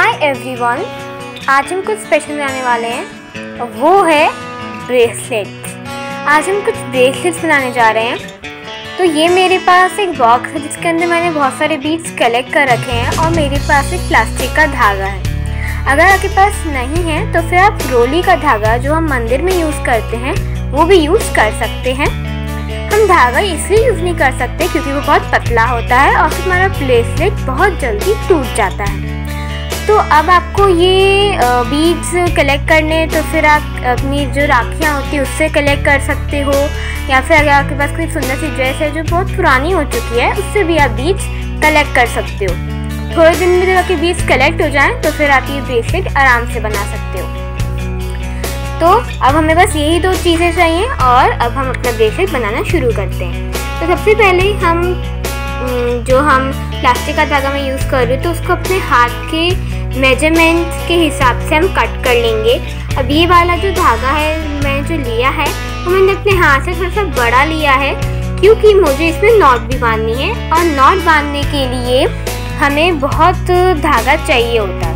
Hi everyone आज हम कुछ स्पेशल बनाने वाले हैं। वो है ब्रेसलेट आज हम कुछ ब्रेसलेट्स बनाने जा रहे हैं। तो ये मेरे पास एक बॉक्स है, जिसके अंदर मैंने बहुत सारे बीट्स कलेक्ट कर रखे हैं और मेरे पास एक प्लास्टिक का धागा है। अगर आपके पास नहीं है तो फिर आप रोली का धागा जो हम मंदिर में यूज़ करते हैं, वो भी यूज़ कर सकते हैं। हम धागा इसलिए यूज़ नहीं कर सकते क्योंकि वो बहुत पतला होता है और फिर हमारा ब्रेसलेट बहुत जल्दी टूट जाता है। तो अब आपको ये बीड्स कलेक्ट करने तो फिर आप अपनी जो राखियाँ होती है, उससे कलेक्ट कर सकते हो। या फिर अगर आपके पास कोई सुंदर सी ड्रेस है, जो बहुत पुरानी हो चुकी है, उससे भी आप बीड्स कलेक्ट कर सकते हो। थोड़े दिन में जब आपके बीड्स कलेक्ट हो जाएँ तो फिर आप ये ब्रेसलेट आराम से बना सकते हो। तो अब हमें बस यही दो चीज़ें चाहिए, और अब हम अपना ब्रेसलेट बनाना शुरू करते हैं। तो सबसे पहले हम जो हम प्लास्टिक का धागा मैं यूज़ कर रही हूँ तो उसको अपने हाथ के मेज़रमेंट के हिसाब से हम कट कर लेंगे। अब ये वाला जो धागा है मैंने जो लिया है वो मैंने अपने हाथ से थोड़ा सा बड़ा लिया है, क्योंकि मुझे इसमें नॉट भी बांधनी है और नॉट बांधने के लिए हमें बहुत धागा चाहिए होता।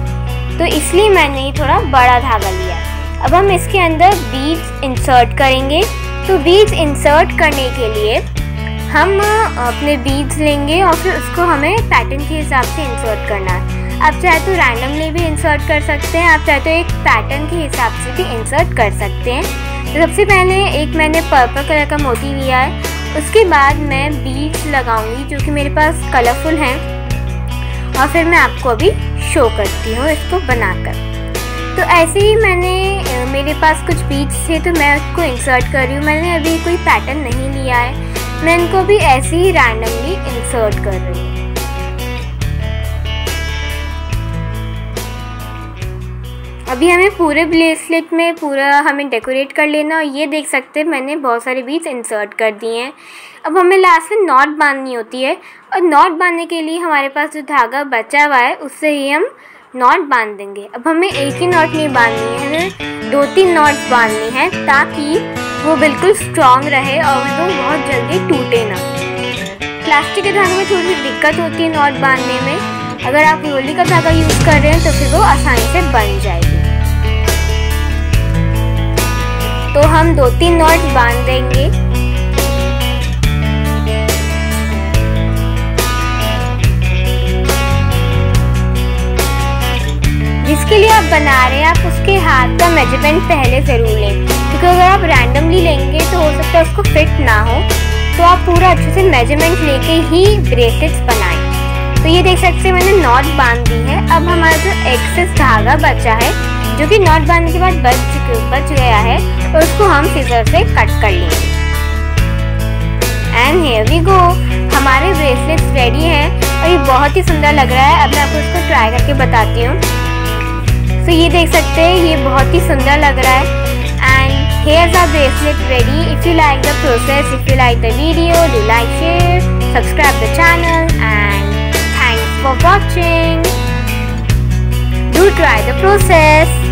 तो इसलिए मैंने ये थोड़ा बड़ा धागा लिया। अब हम इसके अंदर बीड्स इंसर्ट करेंगे। तो बीड्स इंसर्ट करने के लिए हम अपने बीड्स लेंगे और फिर उसको हमें पैटर्न के हिसाब से इंसर्ट करना है। आप चाहे तो रैंडमली भी इंसर्ट कर सकते हैं, आप चाहे तो एक पैटर्न के हिसाब से भी इंसर्ट कर सकते हैं। तो सबसे पहले एक मैंने पर्पल कलर का मोती लिया है। उसके बाद मैं बीड्स लगाऊँगी जो कि मेरे पास कलरफुल हैं। और फिर मैं आपको अभी शो करती हूँ इसको बनाकर। तो ऐसे ही मैंने मेरे पास कुछ बीड्स थे तो मैं उसको इंसर्ट कर रही हूँ। मैंने अभी कोई पैटर्न नहीं लिया है। मैं इनको भी ऐसे ही रैंडमली इंसर्ट कर रही हूँ। अभी हमें पूरे ब्रेसलेट में पूरा हमें डेकोरेट कर लेना और ये देख सकते हैं, मैंने बहुत सारे बीच इंसर्ट कर दिए हैं। अब हमें लास्ट में नॉट बांधनी होती है और नॉट बांधने के लिए हमारे पास जो धागा बचा हुआ है, उससे ही हम नॉट बाँध देंगे। अब हमें एक ही नॉट नहीं बांधनी है, हमें दो तीन नॉट बांधनी है ताकि वो बिल्कुल स्ट्रॉन्ग रहे और वो बहुत जल्दी टूटे ना। प्लास्टिक के धागे में थोड़ी सी दिक्कत होती है नॉट बांधने में। अगर आप रोली का धागा यूज़ कर रहे हैं तो फिर वो आसानी से बन जाएगी। तो हम दो तीन नॉट बाँध देंगे। जिसके लिए आप बना रहे हैं, आप उसके हाथ का मेज़रमेंट पहले ज़रूर लें, क्योंकि अगर आप रैंडमली लेंगे तो हो सकता है उसको फिट ना हो। तो आप पूरा अच्छे से मेज़रमेंट लेके ही ब्रेसलेट्स बनाएँ। तो ये देख सकते हैं, मैंने नॉट बाँध दी है। अब हमारा जो एक्सेस धागा बचा है जो कि नॉट बांधने के बाद बच बच गया है और उसको हम सीजर से कट कर लेंगे। एंड हेयर वी गो हमारे ब्रेसलेट्स रेडी हैं। और ये बहुत ही सुंदर लग रहा है। अब मैं आपको इसको ट्राई करके बताती हूँ। तो so, ये देख सकते हैं ये बहुत ही सुंदर लग रहा है। And here are bracelet ready if you like the process if you like the video do like share subscribe the channel and thanks for watching do try the process.